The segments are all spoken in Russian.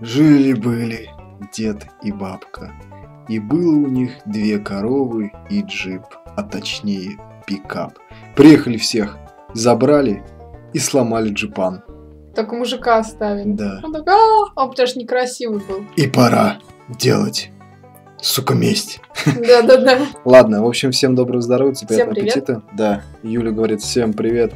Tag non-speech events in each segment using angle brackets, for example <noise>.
Жили-были дед и бабка. И было у них две коровы и джип, а точнее пикап. Приехали всех, забрали и сломали джипан. Только мужика оставили. Да. Он такой, а, а потому что некрасивый был. И пора делать, сука, месть. Да-да-да. <laughs> Ладно, в общем, всем доброго здоровья, приятного аппетита. Да, Юля говорит, всем привет.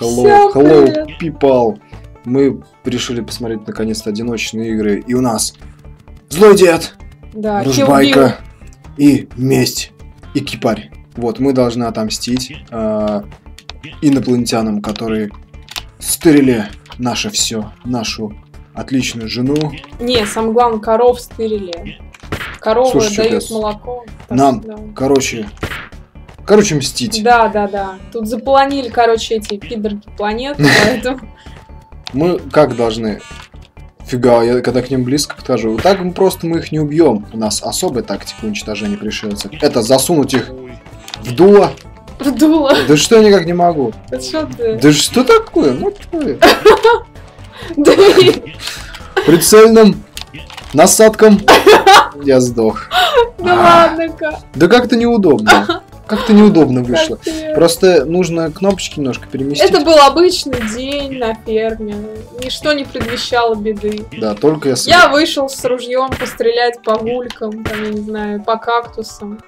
Hello, Всем hello, привет. people. Мы решили посмотреть наконец-то одиночные игры. И у нас злой дед, Да, Ружбайка и месть и кипарь. Вот, мы должны отомстить э, инопланетянам, которые стырили наше все, нашу отличную жену. Не, самое главное, коров стырили. Коровы Слушай, чё дают ты- молоко. Нам, да. короче, короче, мстить. Да, да, да. Тут запланили, короче, эти пидорки планеты, <laughs> поэтому... Мы как должны? Фига, я когда к ним близко подхожу. Так мы просто мы их не убьем. У нас особая тактика уничтожения пришельцев. Это засунуть их в дуло. Вдуло. Да что я никак не могу. Да что ты? Да что такое? Ну, и- Прицельным насадком я сдох. да ладно-ка. Да как-то неудобно. Как-то неудобно вышло. Просто нужно кнопочки немножко переместить. Это был обычный день на ферме. Ничто не предвещало беды. Да, только я... Я вышел с ружьем пострелять по гулькам, там, я не знаю, по кактусам.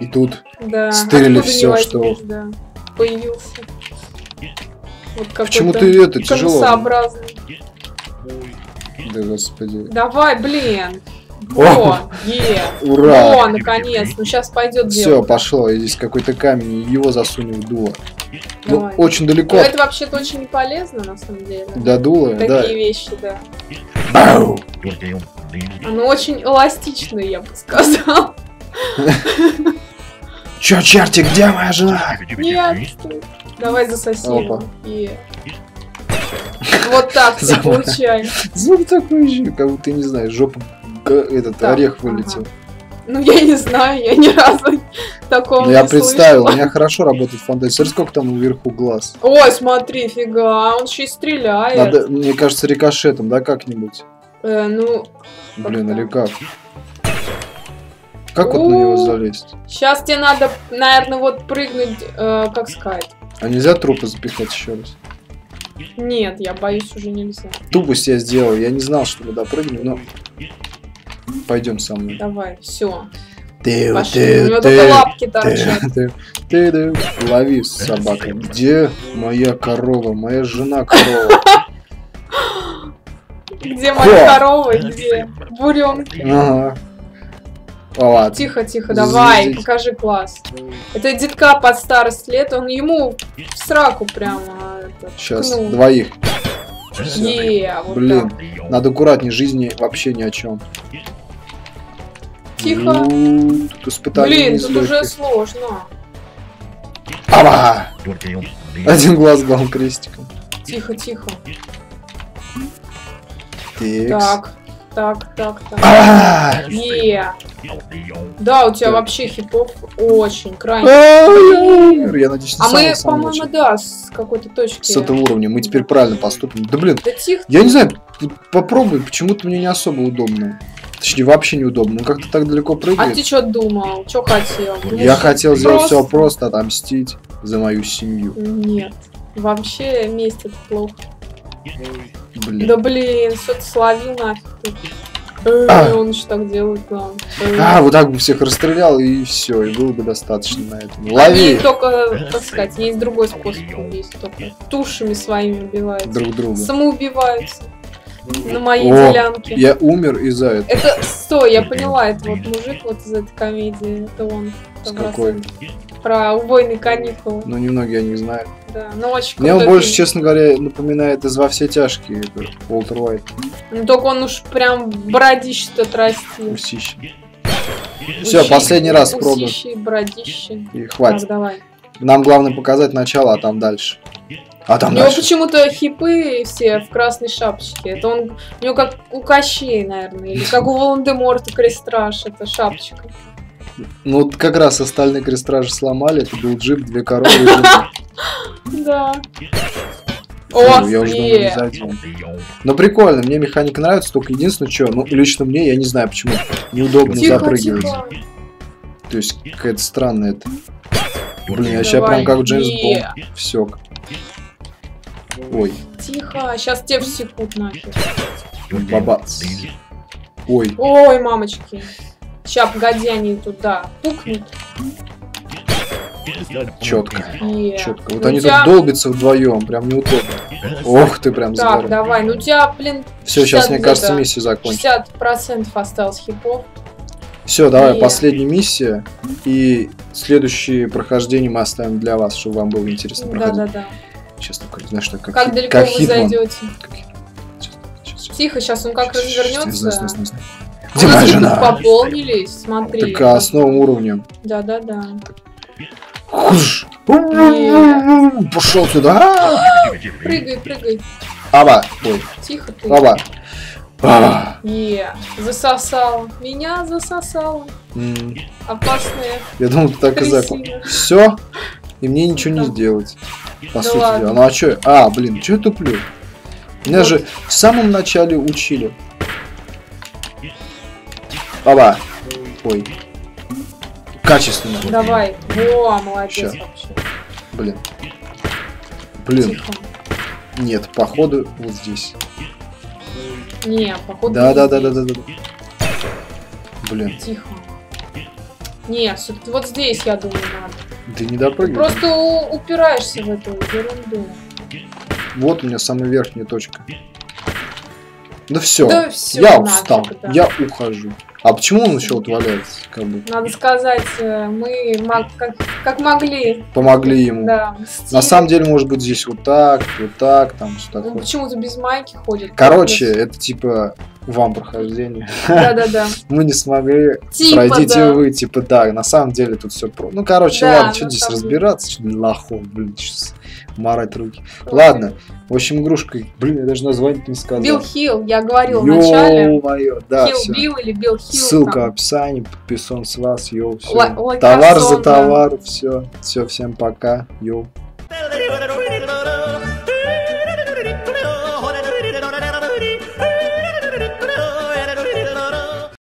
И тут Да. Стырили всё, что- да. Появился. Вот Почему ты это тяжело? Да господи. Давай, блин. О! <laughs> Е. Ура! О, наконец. Ну сейчас пойдет Все, дело. пошло. И здесь какой-то камень, его засунем в дуло. Ну, очень далеко Ну, от- это вообще-то очень не полезно, на самом деле. до дула, Такие да. вещи, да. Бау! Оно очень эластичное, я бы сказал. <laughs> Чё, черти, где моя жена? Нет, давай засоси Опа. И- Вот так <laughs> все получаем. Звук такой же, как будто, не знаю, жопа этот Так, орех ага. вылетел. Ну, я не знаю, я ни разу <laughs> такого Ну, я не представил, у слышала. меня хорошо работает фантазия. Смотри, сколько там вверху глаз. Ой, смотри, фига, он еще и стреляет. Надо, мне кажется, рикошетом, да, как-нибудь? Э, ну, Блин, Как-то. или как? Как вот на него У. залезть? сейчас тебе надо, наверное, вот прыгнуть, э, как сказать. А нельзя трупы запихать еще раз? Нет, я боюсь, уже нельзя. Тупость я сделал, я не знал, что мы допрыгнем, но... Пойдем со мной. Давай, все. Ты, Пошли. У него только лапки торчат. ты, ты, ты. Лови, собака. Где моя корова? Моя жена корова. Где моя корова, где буренки? Ага. А, ладно. Тихо, тихо, давай, Здесь. покажи класс. Это детка под старость лет, он ему в сраку прямо это, Сейчас, ткнул. двоих. Е, вот Блин, так. надо аккуратнее, жизни вообще ни о чем. Тихо. Тут испытание Блин, не тут уже сложно. Ава! Один глаз дал крестиком. Тихо, тихо. Так, так, так, так. А! Е. Да, у тебя вообще хипов очень крайне. Я надеюсь, А мы, по-моему, да, с какой-то точки. с этого уровня. Мы теперь правильно поступим. Да блин, Да тихо. я не знаю, попробуй, почему-то мне не особо удобно. Точнее, вообще неудобно. Он как-то так далеко А прыгает. ты что думал? Что хотел? Я Ну, хотел сделать просто. все просто, отомстить за мою семью. Нет. Вообще месть это плохо. Блин. Да блин, что ты словил нафиг ты. Э, А. Он еще так делает, да. Э. А, вот так бы всех расстрелял, и все, и было бы достаточно на этом. Они Лови только, как сказать, есть другой способ убийств, только тушами своими убиваются. друг друга. Самоубиваются на моей О, делянке. Я умер из-за этого. Это, стой, я поняла, это вот мужик вот из этой комедии, это он. С 100%. какой? Про убойные каникулы, Но немногие о них знают. да. Ну, очень Мне он больше, фильм. честно говоря, напоминает из «Во все тяжкие» Уолтер Уайт. Ну, только он уж прям бородище-то отрастил. Усищи. Все, последний раз пробуем. усищи, бородище. И хватит. Так, давай. Нам главное показать начало, а там дальше. А У там него дальше. почему-то хипы все в красной шапочке. Это он, у него как у Кощей, наверное, или как у Волан-де-Морта крестраж, это шапочка. Ну вот как раз остальные крестражи сломали, это был джип, две коровы и. <laughs> Да. О, я уже не зайдем. Но прикольно, мне механика нравится, только единственное, что, ну, лично мне, я не знаю почему, неудобно Тихо, запрыгивать. тихо. То есть, какая-то странная это. Блин, я сейчас прям как Джеймс. Бонд. Все. Ой, Тихо, сейчас тебя всекут нахер. бабац. Ой, Ой, мамочки. Ща, погоди, они туда пукнут. четко. Е. Четко. Вот Ну, они тебя- тут долбятся вдвоем, прям неудобно. Ох ты, прям Так, здорово. давай, ну тебя, блин, Все, сейчас, мне 60 кажется, миссия закончится. 60% осталось хипов. Все, давай, Е. последняя миссия. И следующие прохождения мы оставим для вас, чтобы вам было интересно проходить. Да-да-да. Сейчас такой, знаешь, что как, Как хит- далеко как вы Хитман. зайдете? Как. Сейчас, сейчас, сейчас. Тихо, сейчас он как щас, развернется. знаю, знаю, знаю, знаю. У Где моя жена? пополнились, смотри. Так а с новым уровнем. Да-да-да. Хуш. Е. Пошел сюда. Прыгай, прыгай. Аба. Ой, Тихо ты. аба. Е, засосал. Меня засосал. М, Опасная Я думал, ты так и закон. трясина. Все. И мне ничего не Да. сделать. По Да сути ладно. дела. Ну а что? А, блин, что я туплю? Меня Вот. же в самом начале учили. Аба. Ой. Качественно. Давай. Во, молодец Ща. вообще. Блин. Блин. Тихо. Нет, походу вот здесь. Не, походу Да, да, да, да, да, да. Блин, Тихо. Не, вот здесь, я думаю, надо. Ты не допрыгивай. Просто упираешься в эту ерунду. Вот у меня самая верхняя точка. Да все. Да всё, я нафиг, устал. да. Я ухожу. А почему он еще вот валяется? Как бы Надо сказать, э, мы как, как могли. помогли ему. Да, На самом деле, может быть, здесь вот так, вот так, там что Он такое. почему-то без майки ходит. Короче, это типа вам прохождение. Да-да-да. <laughs> Мы не смогли, Типа, пройдите да. вы, типа, да, на самом деле тут все про. Ну, короче, Да, ладно, что здесь самом разбираться, что для лохов, блин, сейчас марать руки. Ладно, в общем, игрушка, блин, я даже название не сказал. Билл Хилл, я говорил в начале. Ё-моё, да, Хилл. Билл или Билл Хилл. Ссылка в там. описании, подписан с вас, йоу, все. Товар за да. товар, все, все, всем пока, йоу.